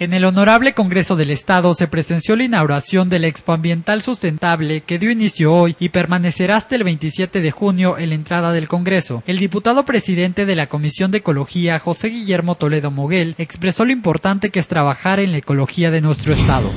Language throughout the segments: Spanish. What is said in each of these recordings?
En el Honorable Congreso del Estado se presenció la inauguración del Expo Ambiental Sustentable que dio inicio hoy y permanecerá hasta el 27 de junio en la entrada del Congreso. El diputado presidente de la Comisión de Ecología, José Guillermo Toledo Moguel, expresó lo importante que es trabajar en la ecología de nuestro Estado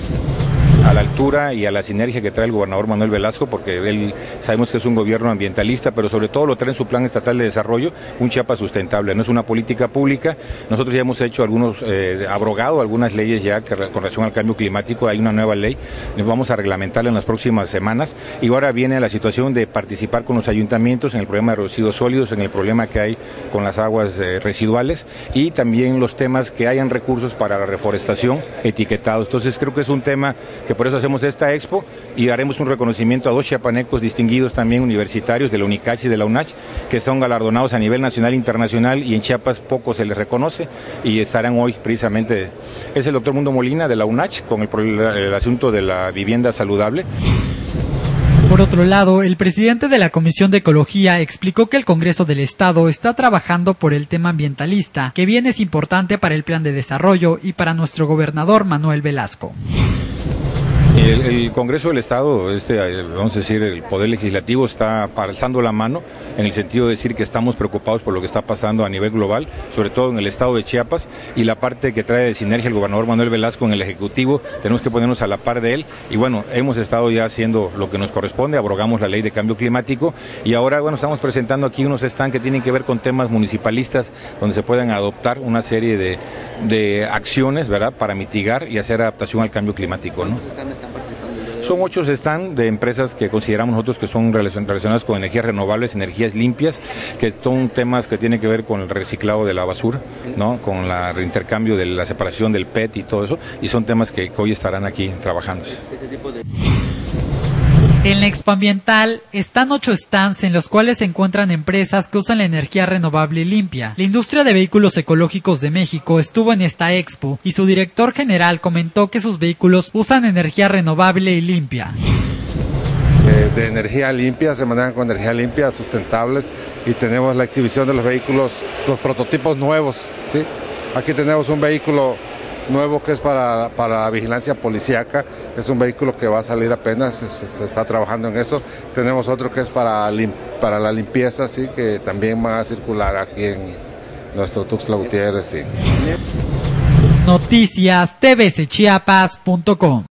a la altura y a la sinergia que trae el gobernador Manuel Velasco, porque él sabemos que es un gobierno ambientalista, pero sobre todo lo trae en su plan estatal de desarrollo, un Chiapas sustentable, no es una política pública. Nosotros ya hemos hecho algunos, eh, abrogado algunas leyes ya con relación al cambio climático, hay una nueva ley, vamos a reglamentarla en las próximas semanas y ahora viene la situación de participar con los ayuntamientos en el problema de residuos sólidos, en el problema que hay con las aguas eh, residuales y también los temas que hayan recursos para la reforestación etiquetados. Entonces creo que es un tema que por eso hacemos esta expo y haremos un reconocimiento a dos chiapanecos distinguidos también universitarios de la UNICACH y de la UNACH, que son galardonados a nivel nacional e internacional y en Chiapas poco se les reconoce y estarán hoy precisamente, es el doctor Mundo Molina de la UNACH con el, el asunto de la vivienda saludable. Por otro lado, el presidente de la Comisión de Ecología explicó que el Congreso del Estado está trabajando por el tema ambientalista, que bien es importante para el plan de desarrollo y para nuestro gobernador Manuel Velasco. El, Congreso del Estado, este, vamos a decir, el Poder Legislativo está alzando la mano en el sentido de decir que estamos preocupados por lo que está pasando a nivel global, sobre todo en el estado de Chiapas, y la parte que trae de sinergia el gobernador Manuel Velasco en el Ejecutivo, tenemos que ponernos a la par de él. Y bueno, hemos estado ya haciendo lo que nos corresponde, abrogamos la ley de cambio climático y ahora, bueno, estamos presentando aquí unos stands que tienen que ver con temas municipalistas, donde se puedan adoptar una serie de, de acciones, ¿verdad?, para mitigar y hacer adaptación al cambio climático, ¿no? Son ocho están de empresas que consideramos nosotros que son relacionadas con energías renovables, energías limpias, que son temas que tienen que ver con el reciclado de la basura, ¿no? con el intercambio de la separación del PET y todo eso, y son temas que, hoy estarán aquí trabajando. En la Expo Ambiental están ocho stands en los cuales se encuentran empresas que usan la energía renovable y limpia. La industria de vehículos ecológicos de México estuvo en esta expo y su director general comentó que sus vehículos usan energía renovable y limpia. Eh, de energía limpia, se manejan con energía limpia, sustentables y tenemos la exhibición de los vehículos, los prototipos nuevos. ¿sí? Aquí tenemos un vehículo nuevo que es para, para vigilancia policíaca, es un vehículo que va a salir apenas, se, está trabajando en eso. Tenemos otro que es para, para la limpieza, sí, que también va a circular aquí en nuestro Tuxtla Gutiérrez. Sí. Noticias tvcchiapas.com